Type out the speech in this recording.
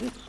Oops.